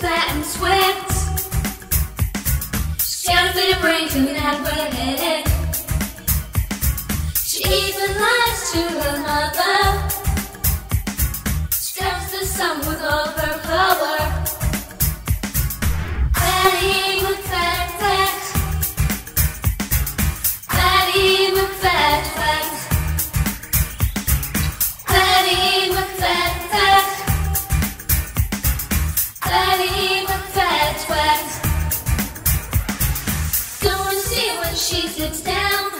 fat and sweat. She got a bit of and that but a head. She even lies to her mother. Stabs the sun with all her power. Fatty she sits down.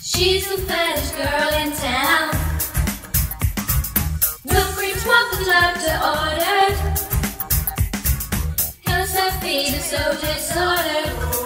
She's the fattest girl in town. Milk cream's what the ordered. Cause her feet are so disordered.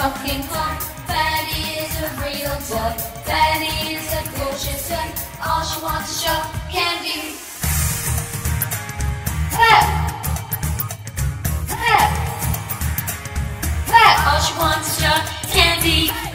fucking whore. Fanny is a real whore. Fanny is a gorgeous bullshitter. All she wants is your candy. Fat. Fat. Fat. All she wants is your candy.